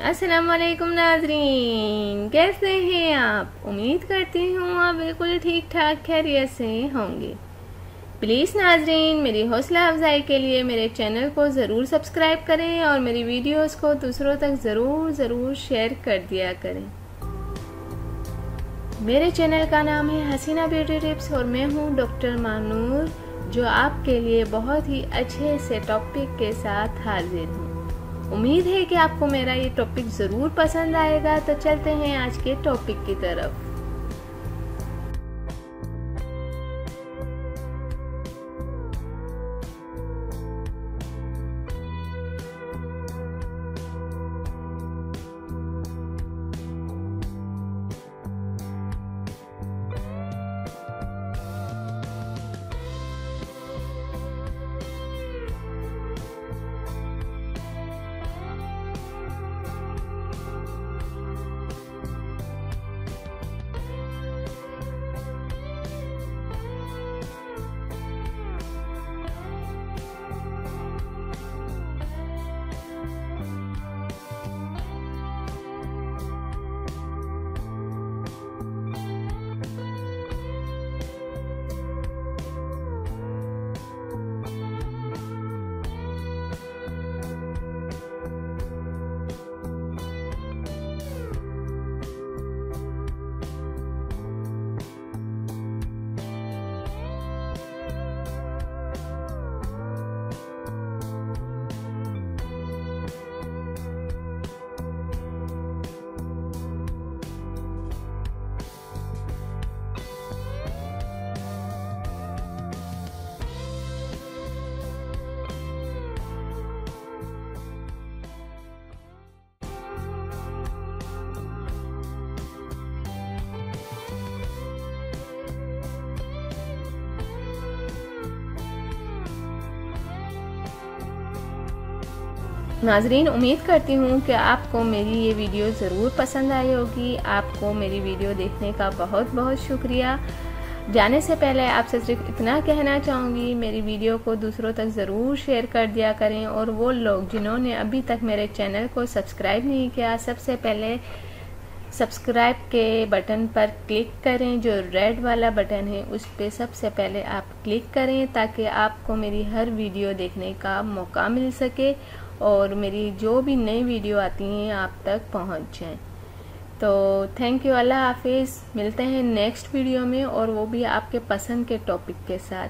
अस्सलाम वालेकुम नाजरीन। कैसे हैं आप? उम्मीद करती हूँ आप बिल्कुल ठीक ठाक खैरियत से होंगे। प्लीज़ नाजरीन, मेरी हौसला अफजाई के लिए मेरे चैनल को ज़रूर सब्सक्राइब करें और मेरी वीडियोस को दूसरों तक ज़रूर ज़रूर शेयर कर दिया करें। मेरे चैनल का नाम है हसीना ब्यूटी टिप्स और मैं हूँ डॉक्टर मानूर, जो आपके लिए बहुत ही अच्छे से टॉपिक के साथ हाजिर हूँ। उम्मीद है कि आपको मेरा ये टॉपिक ज़रूर पसंद आएगा। तो चलते हैं आज के टॉपिक की तरफ़। नाजरीन, उम्मीद करती हूँ कि आपको मेरी ये वीडियो ज़रूर पसंद आई होगी। आपको मेरी वीडियो देखने का बहुत बहुत शुक्रिया। जाने से पहले आपसे सिर्फ़ इतना कहना चाहूँगी, मेरी वीडियो को दूसरों तक ज़रूर शेयर कर दिया करें और वो लोग जिन्होंने अभी तक मेरे चैनल को सब्सक्राइब नहीं किया, सबसे पहले सब्सक्राइब के बटन पर क्लिक करें, जो रेड वाला बटन है, उस पर सबसे पहले आप क्लिक करें ताकि आपको मेरी हर वीडियो देखने का मौका मिल सके और मेरी जो भी नई वीडियो आती हैं, आप तक पहुँच जाएँ। तो थैंक यू अल्लाह हाफिज़। मिलते हैं नेक्स्ट वीडियो में और वो भी आपके पसंद के टॉपिक के साथ।